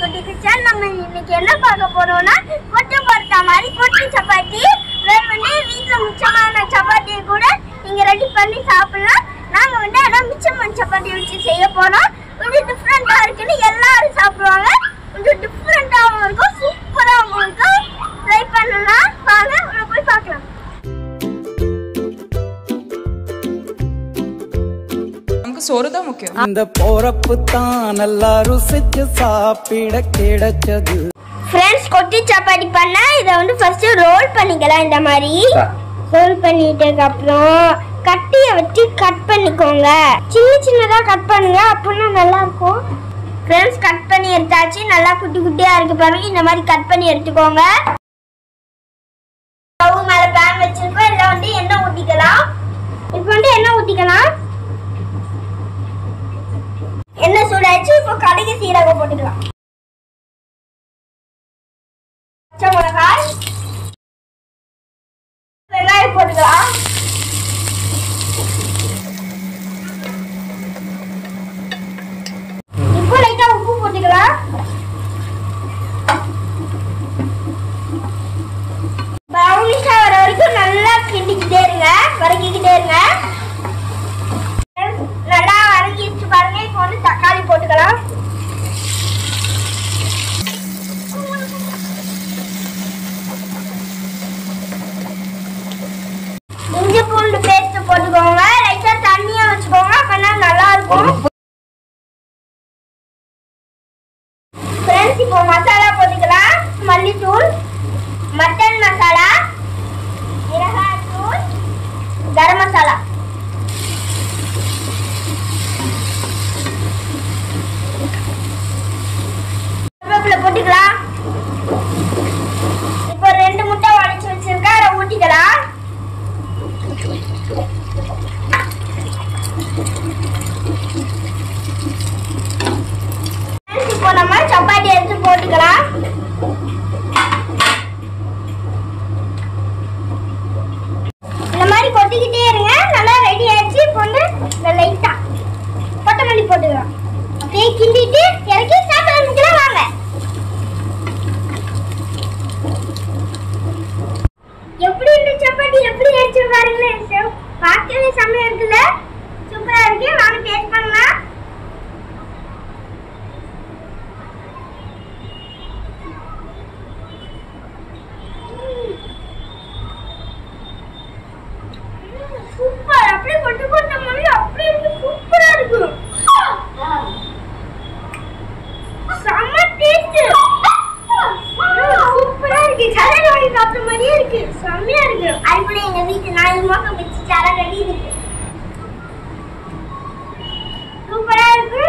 குட்டி கிச்சன் நம்ம இன்னைக்கு என்ன பார்க்க போறோம்னா கொட்டு பரோட்டா மாதிரி கொட்டு சப்பாத்தி வேற வந்து வீட்டில் மிச்சமான சப்பாத்தியை கூட நீங்க ரெடி பண்ணி சாப்பிடலாம். நாங்க வந்து அதான் மிச்சமான சப்பாத்தி வச்சு செய்ய போறோம். கொஞ்சம் டிஃப்ரெண்டா இருக்குன்னு எல்லாரும் சாப்பிடுவாங்க. கொஞ்சம் டிஃப்ரெண்டாகவும் இருக்கும். சோறு தான் முக்கியம். இந்த போறப்பு தான் நல்லா ருசிச்சு சாப்பிட கிடைச்சது. ஃப்ரெண்ட்ஸ் கொட்டி சப்பாத்தி பண்ணா இதை வந்து ஃபர்ஸ்ட் ரோல் பண்ணிக்கலாம் இந்த மாதிரி. ரோல் பண்ணிட்டதுக்கு அப்புறம் கட்டியை வச்சு கட் பண்ணிக்கோங்க. சின்ன சின்னதா கட் பண்ணுங்க அப்படின்னா நல்லா இருக்கும். ஃப்ரெண்ட்ஸ் கட் பண்ணி எடுத்தாச்சு. நல்லா குட்டி குட்டியா இருக்கு பாருங்க. இந்த மாதிரி கட் பண்ணி எடுத்துக்கோங்க. ஸ்டவ் மேல பேன் வச்சிருக்கோம். இதுல வந்து எண்ணெய் ஊத்திக்கலாம். இப்போ வந்து எண்ணெய் ஊத்திக்கலாம் எண்ணெய் சூடாச்சு இப்போ கடுகு சீரகம் போட்டுக்கலாம். பச்சை மிளகாய் இப்போ மசாலா போட்டுக்கலாம் மல்லித்தூள் மட்டன் மசாலா இந்த லைட்டா கொத்தமல்லி போட்டுக்கலாம் அப்படியே கிண்டிட்டு இறக்கி சாப்பிட வாங்க. எப்படி இந்த சப்பாத்தி எப்படி அடிச்சு பாருங்களேன் பார்க்கவே செம்மையா இருக்குல்ல சூப்பரா இருக்கு வாங்க டேஸ்ட் பண்ணலாம் சூப்பர் அப்படியே கொண்டு கொண்ட மாதிரி அப்படியே இருக்கு சூப்பரா இருக்கு செம்ம டேஸ்ட் சூப்பரா இருக்கு கடையில் வாங்கி சாப்பிட்ட மாதிரியே இருக்கு அதுக்குள்ள எங்க வீட்டு நாலு மாசம் வச்சு சர ரெடி இருக்கு. சூப்பரா இருக்கு.